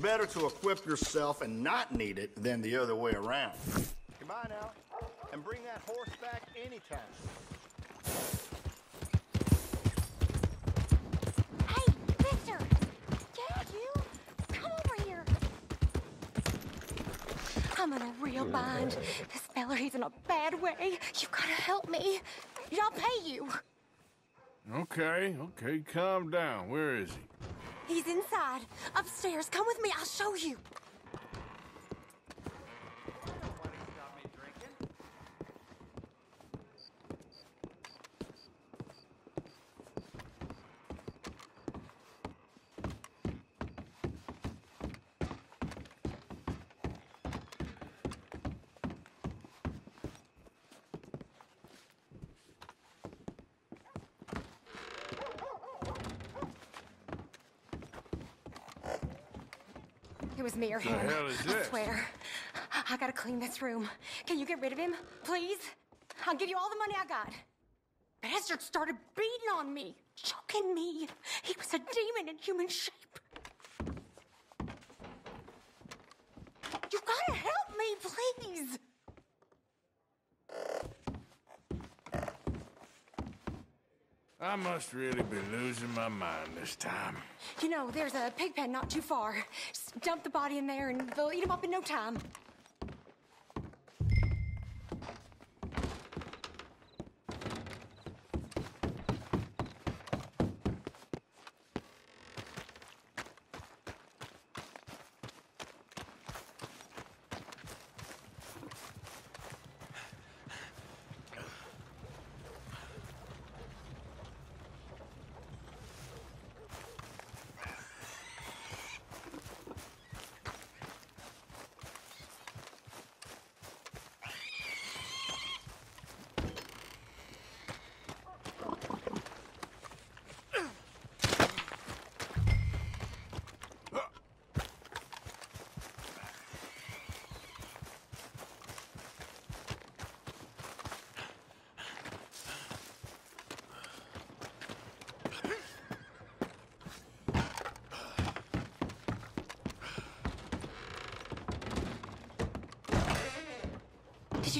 Better to equip yourself and not need it than the other way around. Goodbye now, and bring that horse back anytime. Hey, Victor! Dad, you! Come over here! I'm in a real bind. This fella, he's in a bad way. You've gotta help me. I'll pay you. Okay, okay, calm down. Where is he? He's inside. Upstairs. Come with me. I'll show you. It was me or him. hell is I swear. I gotta clean this room. Can you get rid of him, please? I'll give you all the money I got. Bastard started beating on me, choking me. He was a demon in human shape. You gotta help me, please. I must really be losing my mind this time. You know, there's a pig pen not too far. Just dump the body in there and they'll eat him up in no time.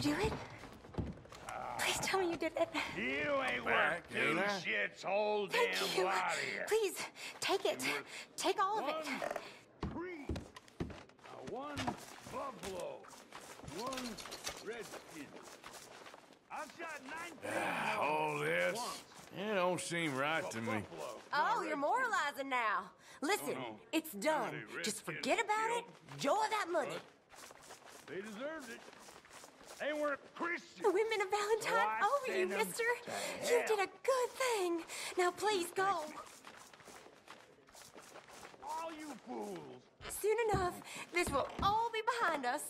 You do it? Please tell me you did it. You ain't Back, worth two shits whole Thank damn you. lot of you. Please, take it. Take all of it. Three. Uh, one buffalo. One redskin. I've shot nine Ah, All this? It don't seem right to me. Oh, you're moralizing now. Listen, no. it's done. Just forget it, about it. Joe. Enjoy that money. They deserved it. They were Christians. The women of Valentine Oh, I you, mister. You did a good thing. Now, please go. All you fools. Soon enough, this will all be behind us.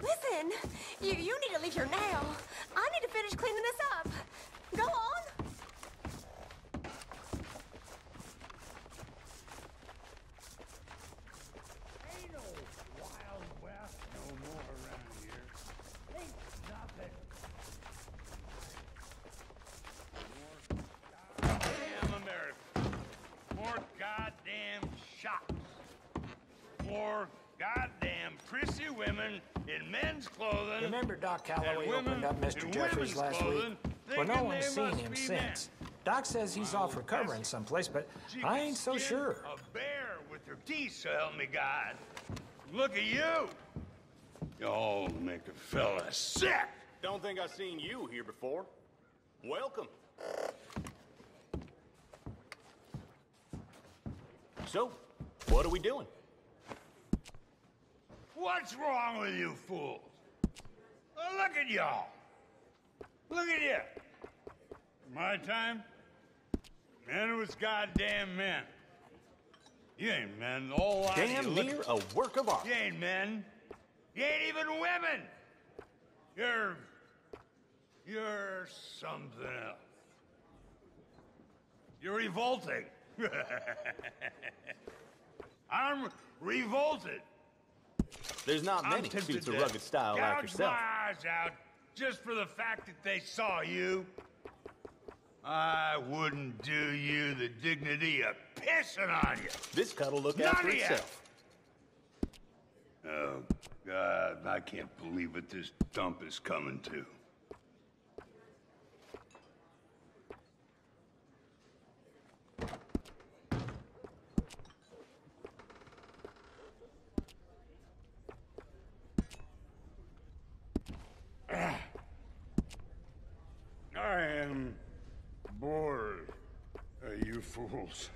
Listen, you, you need to leave here now. I need to finish cleaning this up. Go on. Ain't no Wild West no more around here. Ain't nothing. More goddamn America. More goddamn shops. More goddamn prissy women in men's clothing. Remember Doc Calloway opened up Mr. Jeffries last clothing, week? Well, no one's seen him since. men. Doc says he's off recovering someplace, but She I ain't so sure. A bear with her teeth, so help me God. Look at you. Y'all make a fella sick. Don't think I've seen you here before. Welcome. So, what are we doing? What's wrong with you fools? Well, look at y'all. Look at you. My time, men was goddamn men. You ain't men, All whole lot of you. Damn near a work of art. You ain't men. You ain't even women. You're. You're something else. You're revolting. I'm revolted. There's not many suits of rugged style like yourself. my eyes out just for the fact that they saw you. I wouldn't do you the dignity of pissing on you. This cut'll look None after itself. Oh, God, I can't believe what this dump is coming to. I am bored of you fools.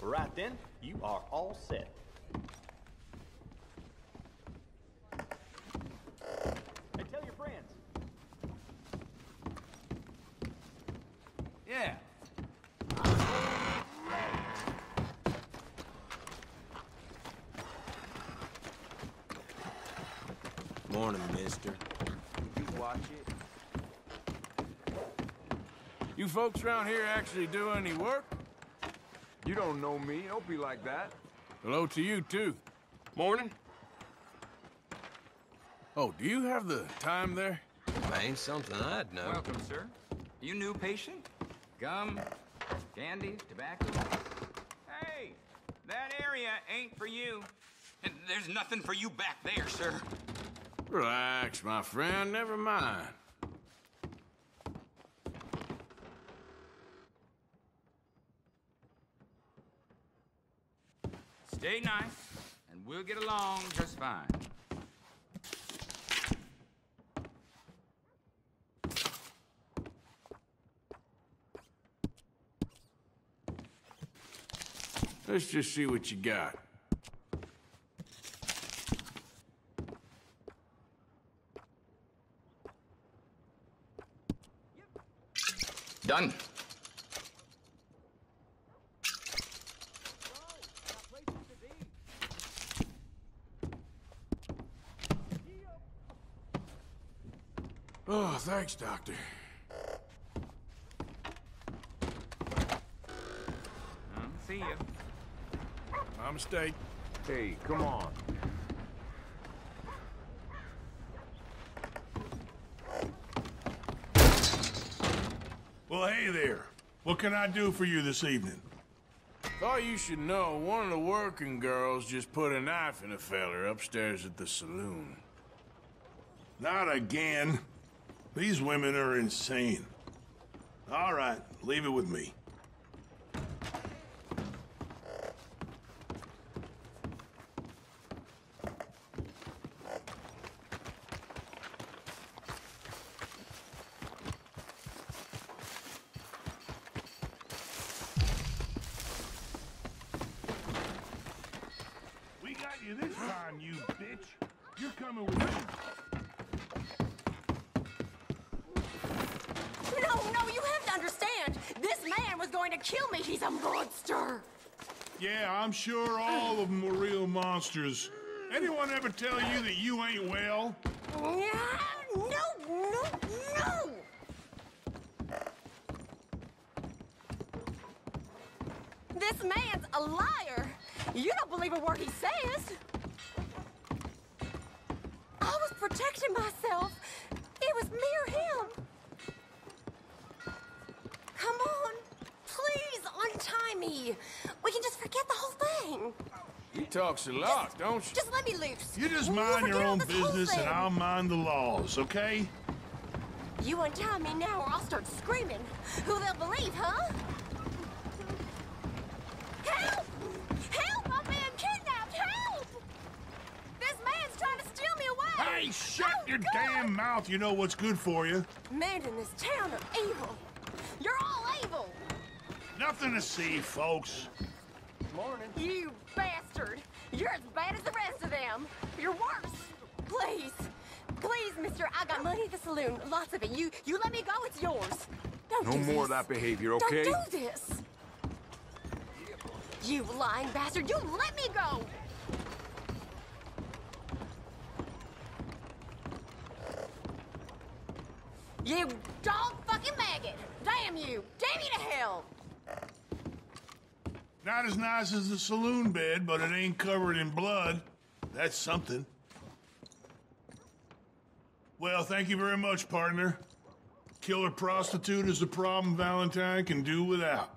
Right then, you are all set. Hey, tell your friends. Yeah. Morning, mister. You watch it. You folks around here actually do any work? You don't know me. Don't be like that. Hello to you, too. Morning. Oh, do you have the time there? I ain't something I'd know. Welcome, sir. You new patient? Gum, candy, tobacco? Hey, that area ain't for you. And there's nothing for you back there, sir. Relax, my friend. Never mind. Stay nice, and we'll get along just fine. Let's just see what you got. Done. Oh, thanks, Doctor. Uh, see you. My mistake. Hey, come on. Well, hey there. What can I do for you this evening? Thought you should know one of the working girls just put a knife in a feller upstairs at the saloon. Not again. These women are insane. All right, leave it with me. We got time, you bitch. You're coming with me. No, no, you have to understand. This man was going to kill me. He's a monster. Yeah, I'm sure all of them were real monsters. Anyone ever tell you that you ain't well? No, No, no, no. This man's a liar. You don't believe a word he says. Protecting myself. It was me or him. Come on. Please untie me. We can just forget the whole thing. He talks a lot, don't you? Just let me loose. You just We'll mind your own business and. I'll mind the laws, okay? You untie me now or I'll start screaming. Who they'll believe, huh? Help! I'm being kidnapped! Help! This man's trying to steal me away! Hey, shut Oh, your God! damn mouth. You know what's good for you. Men in this town are evil. You're all evil! Nothing to see, folks. Morning. You bastard! You're as bad as the rest of them! You're worse! Please! Please, mister, I got money at the saloon. Lots of it. You you let me go, it's yours. Don't No do more this. of that behavior, okay? Don't do this! You lying bastard! You let me go! You dog fucking maggot! Damn you! Damn you to hell! Not as nice as the saloon bed, but it ain't covered in blood. That's something. Well, thank you very much, partner. Killer prostitute is a problem Valentine can do without.